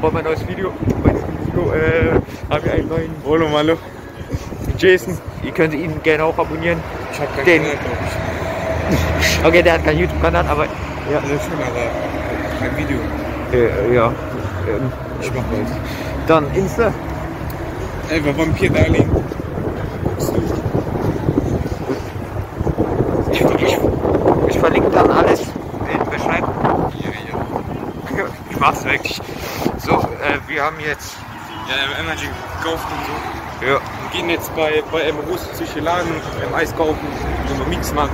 bei meinem neues Video. Bei diesem Video äh, haben wir einen neuen Hallo, Malo. Jason. Ihr könnt ihn gerne auch abonnieren. Ich hab keinen Den- Kanal, glaub ich. Okay, der hat keinen YouTube-Kanal, aber ja, Ja, schon, aber kein Video. äh, ja. Ähm, Ich mach was. dann Insta. Ey, war Vampir Darling. Ich, ich, ich verlinke dann alles in der Beschreibung. Ja, ja. Ich mach's wirklich. So, äh, wir haben jetzt. Ja, im Energy gekauft und so. Ja. Wir gehen jetzt bei, bei einem russischen Laden im Eis kaufen, so einen Mixmarkt.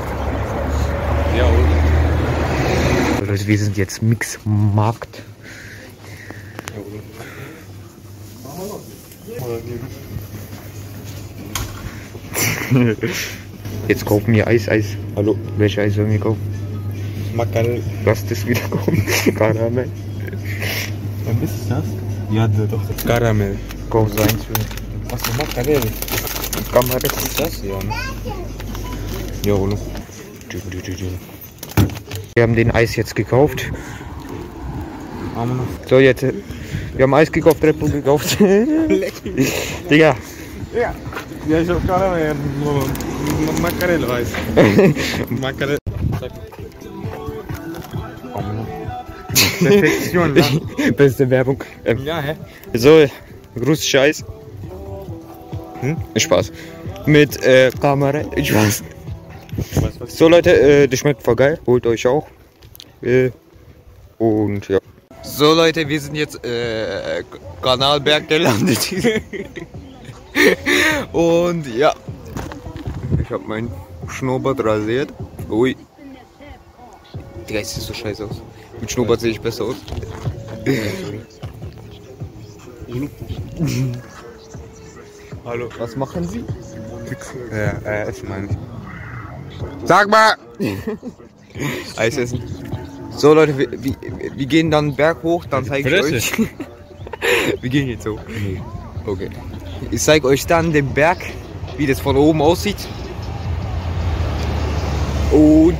Ja, oder? Leute, wir sind jetzt Mixmarkt. Ja? Jetzt kaufen wir Eis, Eis. Hallo, welche Eis sollen wir kaufen? Makarel. Lass das wieder kommen. Karamell. Wann ist das? Ja, doch. Karamell. Eins für Was für Makarel? Kamerad. Ist das? Ja, ne? Ja, oder? Wir haben den Eis jetzt gekauft. Haben wir noch? So, jetzt. Wir haben Eis gekauft, Red Bull gekauft. Digga. Ja. Ja, ich hab Karamell. Makarel Eis. Perfektion, ne? Beste Werbung. Ähm, Ja, hä? so, russischer Eis. Hm? Spaß. Mit äh, Kamera. Was, was? So Leute, äh, das schmeckt voll geil. Holt euch auch. Äh, und ja. So Leute, wir sind jetzt äh, Kanalberg gelandet. und ja. Ich habe mein Schnurrbart rasiert. Ui. Digga, sieht so scheiße aus. Mit Schnurrbart sehe ich besser aus. Hallo. Was machen Sie? Ja, äh, essen meine ich. Sag mal! Eis essen. So Leute, wir, wir, wir gehen dann Berg hoch, dann zeige ich euch. Wir gehen jetzt hoch. Okay. Ich zeige euch dann den Berg, wie das von oben aussieht. Und.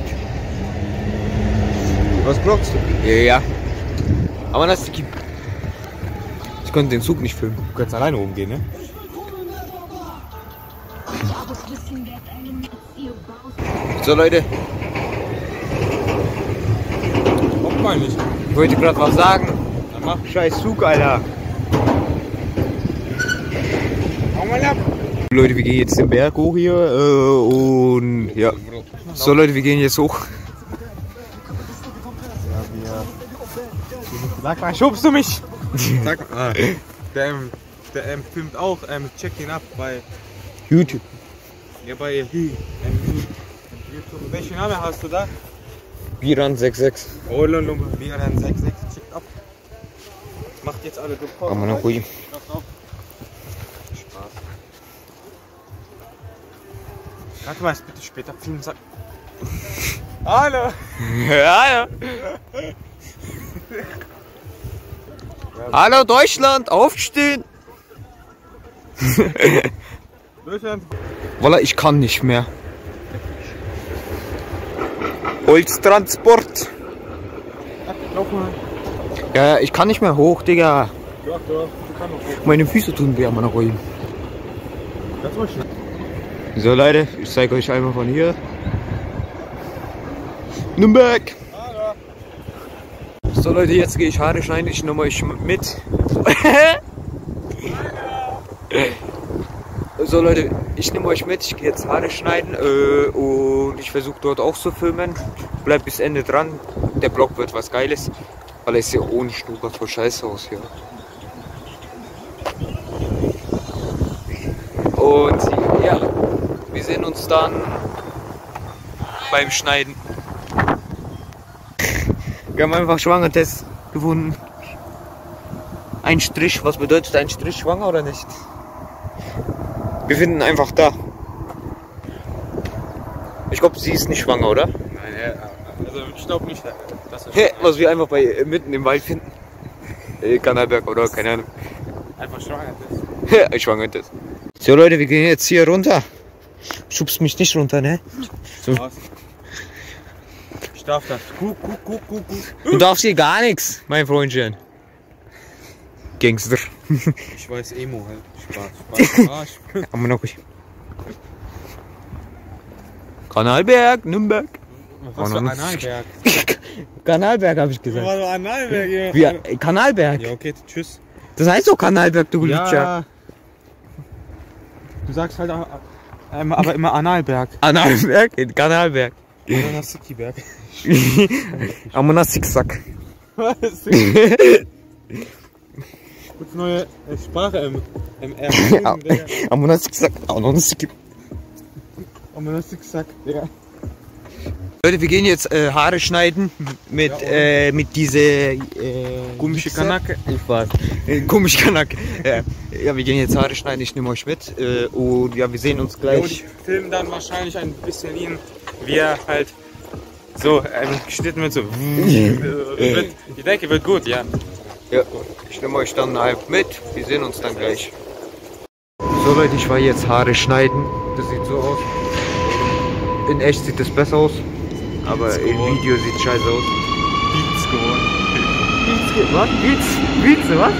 Glaubst du? Ja. Aber das die Ich konnte den Zug nicht filmen. Du kannst alleine oben gehen, ne? So Leute, Warum meine ich? ich wollte gerade was sagen. Dann mach. Scheiß Zug, Alter. Hau mal ab! Leute, wir gehen jetzt den Berg hoch hier äh, und ja. So Leute, wir gehen jetzt hoch. Sag mal, schubst du mich? Sag mal. Ah. Der, der ähm, filmt auch, ähm, check ihn ab bei, YouTube. ja, bei ähm, YouTube. Welchen Namen hast du da? Biran 66. Olo Nummer 466, checkt ab. Macht jetzt alle. Kann man noch ruhig. Spaß. Kannst du mal bitte später filmen? Sag. Hallo! Ja, ja. Hallo Deutschland, aufstehen! Deutschland. Voila, ich kann nicht mehr. Holztransport. Ja, ich kann nicht mehr hoch, Digga. Doch, doch, du kannst noch hoch. Meine Füße tun weh an meiner schnell. So Leute, ich zeige euch einmal von hier. Nürnberg! So Leute, jetzt gehe ich Haare schneiden, ich nehme euch mit. so Leute, ich nehme euch mit, ich gehe jetzt Haare schneiden äh, und ich versuche dort auch zu filmen. Bleibt bis Ende dran, der Vlog wird was Geiles, weil es ja ohne Schnurrbart voll scheiße aus hier. Und ja, wir sehen uns dann beim Schneiden. Wir haben einfach Schwangertest gefunden. Ein Strich, was bedeutet ein Strich schwanger oder nicht? Wir finden einfach da. Ich glaube, sie ist nicht schwanger, oder? Nein, ja, also ich glaube nicht, dass er Hä, was wir einfach bei äh, mitten im Wald finden. Äh, Kanalberg oder keine Ahnung. einfach schwanger ist. Hä, ein Schwangertest. So Leute, wir gehen jetzt hier runter. Schubst mich nicht runter, ne? Was? Ich darf das. Guck, guck, guck, guck, guck. Du darfst hier gar nichts, mein Freundchen. Gangster. Ich weiß Emo halt. Spaß, Spaß, Spaß. Amına koyayım. Kanalberg, Nürnberg. Was für Anna- Analberg. Kanalberg habe ich gesagt. für Analberg, ja. Wie, äh, Kanalberg. Ja, okay, tschüss. Das heißt doch Kanalberg, du. Ja. Du sagst halt ähm, aber immer Analberg. Kanalberg, in Kanalberg. Oder Nasikiberg. Amına siksak. Was? Kurz neue äh, Sprache im, im R. Digga. Amına siksak. Ananı sikim. Und man hast gesagt, Digga. Leute, wir gehen jetzt äh, Haare schneiden mit, Ja, äh, mit diese äh, Komische. Kanacke. Ich weiß. Äh, komische Kanacke. ja. wir gehen jetzt Haare schneiden, ich nehme euch mit. Äh, und ja, wir sehen uns Ja, und gleich. ich filme dann wahrscheinlich ein bisschen ihn, wie er halt so ähm, geschnitten wird. So. Äh, wird, ich denke, wird gut, ja. Ja, ich nehme euch dann halb mit. Wir sehen uns dann gleich. So Leute, ich war jetzt Haare schneiden. Das sieht so aus. In echt sieht das besser aus. Aber im geworden. Video sieht scheiße aus. Beats geworden. Beats, was? Beats? Beats, was?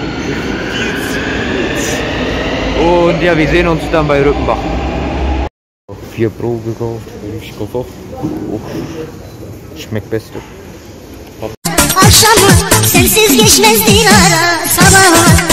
Und ja, wir sehen uns dann bei Rückenbach. Vier Pro gekauft. Ich kaufe auch. Oh. Schmeckt beste. Akşamı sensiz geçmez bir ara sabah